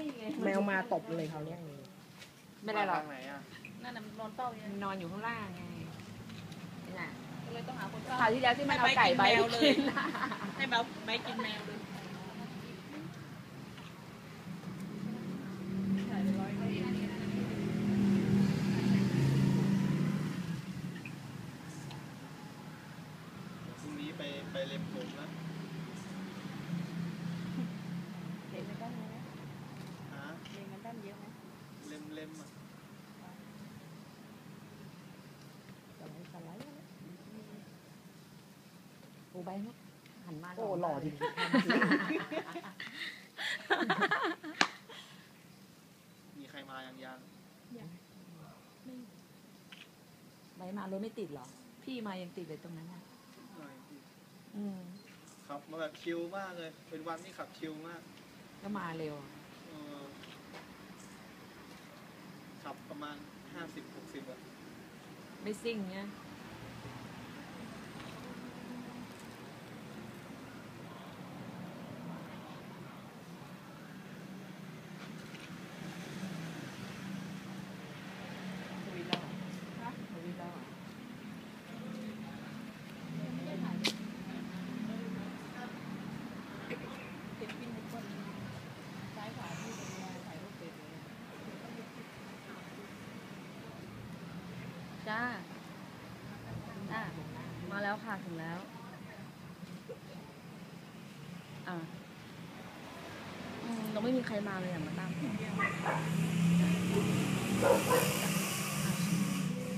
นี่ไงแมวมาตบเลยเขาวเนี่ยไม่ได้หรอกทางไหนอะนั่นน่ะมันนอนเฝ้าไงมันนอนอยู่ข้างล่างไงนี่น่ะก็เลยต้องหาคนเฝ้าคราวที่แล้วที่มันเอาไก่ใบไปกินน่ะให้แมวไปกินแมวเลยถ่ายไปร้อยเลย พรุ่งนี้ไปไปเล็มผมแล้ว เด็กมันตั้งเยอะไหม ฮะ เด็กมันตั้งเยอะไหม เล็มเล็มอะ ปู ใบเนาะหันมาโอ้หล่อจริงมีใครมายังยังใบมารถไม่ติดหรอ พี่มายังติดเลยตรงนั้นน่ะหน่อยดิอืมขับมาแบบชิลมากเลย เป็นวันที่ขับชิลมาก ก็มาเร็วเออขับประมาณห้าสิบหกสิบอะไม่ซิ่งเนี้ย ทวิตแล้วเหรอฮะทวิตแล้วเหรอ เด็กกินทุกคนซ้ายขวาที่เป็นมาถ่ายรูปเป็นเลย จ้าอะมาแล้วค่ะ ถึงแล้ว อะอืมเราไม่มีใครมาเลยอะมาตั้ง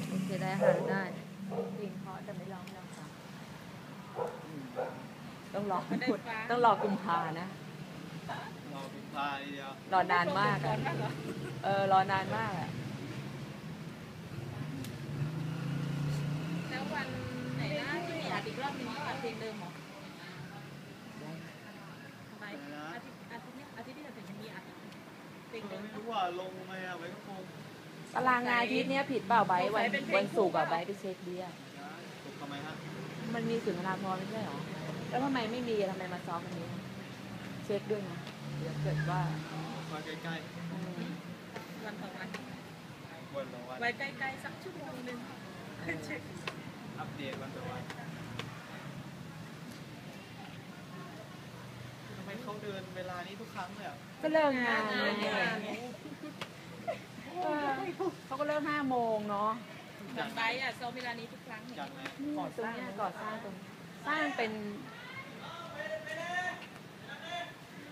โอเคได้ค่ะได้จริงเพราะจะไม่ร้องไม่ร้องค่ะอืมต้องรอต้องรอกุมภานะ รอคุณพาทีเดียวรอนานมากอะเออ รอนานมากอะ แล้ววันไหนนะที่มีอัดอี กรอบนึงอัดเพลงเดิมเหรอทำไมอาทิตย์อาทิตย์เนี้ยอาทิตย์ที่จะถึงจะมีอัดอีกเพลงเดิมไม่รู้ว่าลงไหมอะไว้ก็คงตารางงานอาทิตย์เนี้ยผิดเปล่าไบร์ทวันสงสัยเป็นเพลงวันศุกร์อะคู่ไบอะร์ทไปเช็คดีอะถูกทำไมฮะมันมีสุนทรภรณ์ไม่ใช่เหรอ แล้วทำไมไม่มีทำไมมาซ้อมวันนี้ เช็คด้วยนะเดี๋ยวเกิดว่ามาใกล้อืมวันต่อวันๆวันต่อวันไว้ใกล้ๆสักชั่วโมงหนึงเช็ค อัปเดตวันต่อวันทำไม เขาเดินเวลานี้ทุกครั้งเลยอะก็เลิกงานงานไงงาน เออเขาก็เลิกห้าโมงเนาะจากไบอะซ้อมเวลานี้ทุกครั้งจากไหนก่อสร้างก่อสร้างตรงสร้างเป็น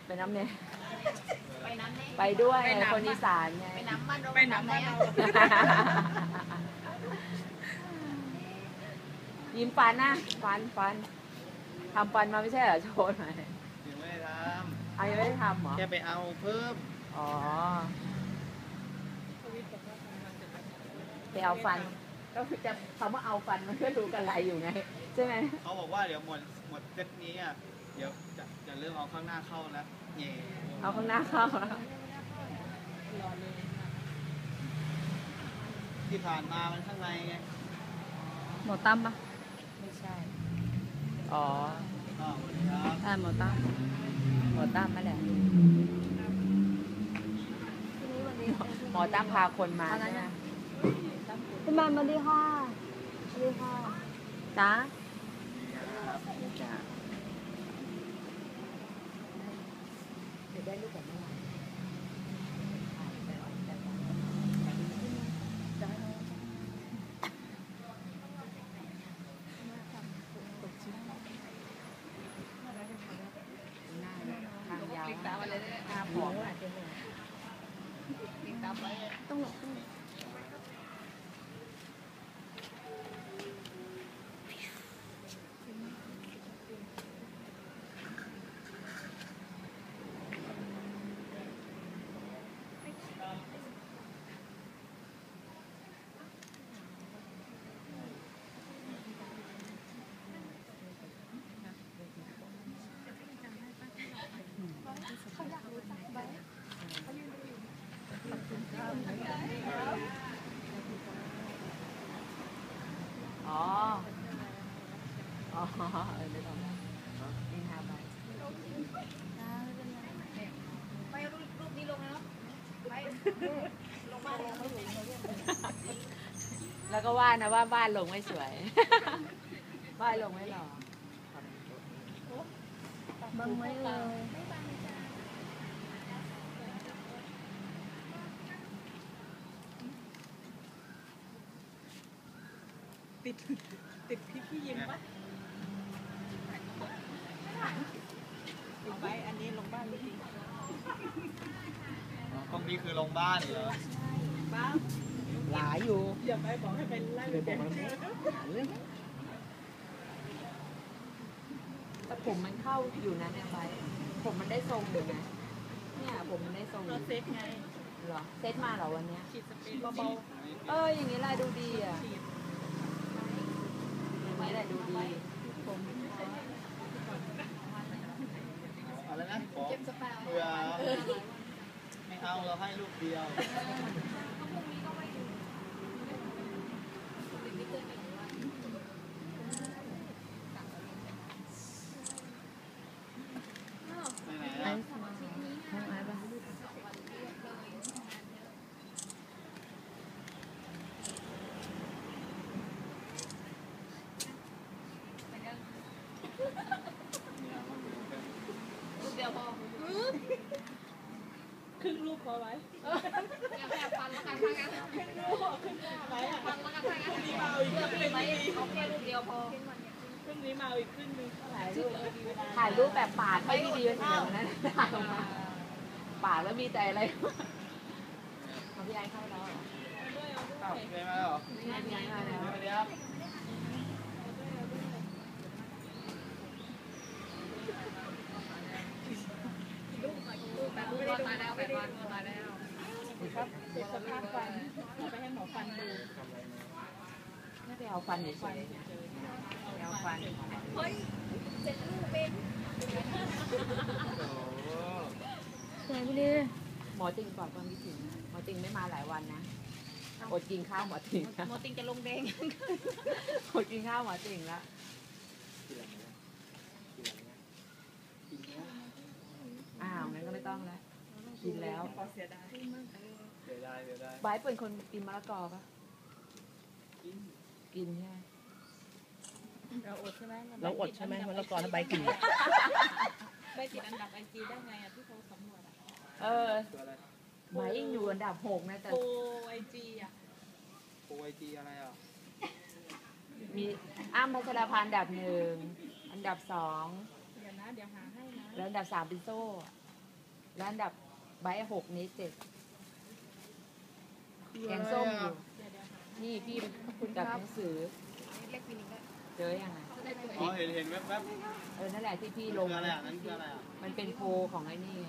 เป็นน้ำเนี่ยไปน้ำแน่ไปด้วยไงคนอีสานไง ไปน้ำมันเราไปน้ำมันเรายิ้มฟันนะฟันฟันทำฟันมาไม่ใช่เหรอโชว์หน่อยยังไม่ได้ท เอายังไม่ได้ทำเหรอำแค่ไปเอาเพิ่มอ๋อทวิตบอกว่าทำงานเสร็จแล้วไปเอาฟัน ก็คือจะคำว่าเอาฟันมันก็รู้กันไรอยู่ไง ใช่ไหมเขาบอกว่าเดี๋ยวหมดหมดเซตนี้อะเดี๋ยวจะจะเริ่มเอาข้างหน้าเข้าแล้วเย่เอาข้างหน้าเข้าแล้วรอเลยค่ะที่ผ่านมามันข้างในไงหมอตั้มปะไม่ใช่ อ๋ออ๋อสวัสดีครับใช่หมอตั้มหม อตั้มนั่นแหละหมอตั้มพาคนมาใช่ไหมพี่มันมาดีค่ะสวัสดีค่ะจ้าเดี๋ยวได้ลูกแบบเมื่อวานทาง ยาวติดตามอะไรเนี่ยอาหผมออมอาจจะเหนื่อยติดตามไปต้องหลบต้องหลบ อ๋อ อ๋อ เออเดี๋อนนินทาไปไปรูปรูปนี้ลงแล้วไปลงมาแลยแล้วก็ว่านะว่าบ้านลงไม่สวย บ้านลงไม่หล่อบังไม่เลย ติดติดพี่พี่ยิ้มปะเอาไว้อันนี้ลงบ้านไม่ดีกล้องนี้คือลงบ้านเหรอบ้าหลายอยู่อย่าไปบอกให้เป็นไล่เลยบอกมันไม่หาเรื่องแต่ผมมันเข้าอยู่นะเนี่ยไปผมมันได้ทรงอยู่นะเนี่ยผมมันได้ทรงอเรายู่เซ็ตไงเหรอเซตมาเหรอวันเนี้ยฉีดสเปรย์เบาเอออย่างนี้แหละดูดีอะๆฉีดอย่าง นี้แหละดูดีอะไรนะขอเผื่อไม่เอาเราให้ลูกเดียว ไปไหน ไอ้ อะ ห้องไอ้ปะ ครึ่งลูกพอไว้ครึ่งลูกฟันล้วกันทางนั้นครึ่งลูกครึ่งลูกไว้อะฟันล้วกันทางนั้นนี้มาอีกครึ่งนึงเอาแค่ลูกเดียวพอครึ่งนี้มาอีกครึ่งนึงถ่ายรูปถ่ายรูปแบบปาดให้ดีๆเป็นแบบนั้นถ่ายออกมาปาดแล้วมีแต่อะไรของพี่ไอ้เข้าแล้วเหรออ้าวไปมาแล้วเหรอนี่ไงพี่ไอมาแล้ว วัสดีครับไม่ได้ดูมาแล้วไปดูมาแล้วครับเด็กสภาพฟันเอาไปให้หมอฟันดูไม่ไปเอาฟันเฉยๆนะไปเอาฟันโอ้โหสวยพี่ดีหมอจริงก่อนความคิดถึงนะหมอจริงไม่มาหลายวันนะอดกินข้าวหมอจริงนะโมติงจะลงแดงอดกินข้าวหมอจริงแล้ว อ้าวงั้นก็ไม่ ต้องแล้วกินแล้วขอเสียดายเสียดายเสียดายไบร์ทเป็นคนกินมะละกอปะกินใช่ไหมเราอดใช่ไหมเราอดใช่ไหมมันละกรใบกินใบติดอันดับไอจีได้ไงอะที่เขาสำรวจอะเออคืออะไรไบร์ทยังอยู่อันดับหกนะแต่โอไอจีอะโปรไอจีอะไรอะมีอ้ำพัชรพันธ์อันดับหนึ่งอันดับสองเดี๋ยวนะเดี๋ยวหาให้นะแล้วอันดับสามเป็นโซ่ แล้วอันดับไบร์ทหกนี้เจ็ดแกงส้มอยู่เดี๋ยวเดี๋ยวหานี่พี่คุณกับหนังสือเล็กปีนี้ก็เจอยังไงอ๋อเห็นเห็นแวบเออนั่นแหละที่พี่ๆลง คืออะไรอะนั่นคืออะไรอะ มันเป็นโพลของไอ้นี่ไง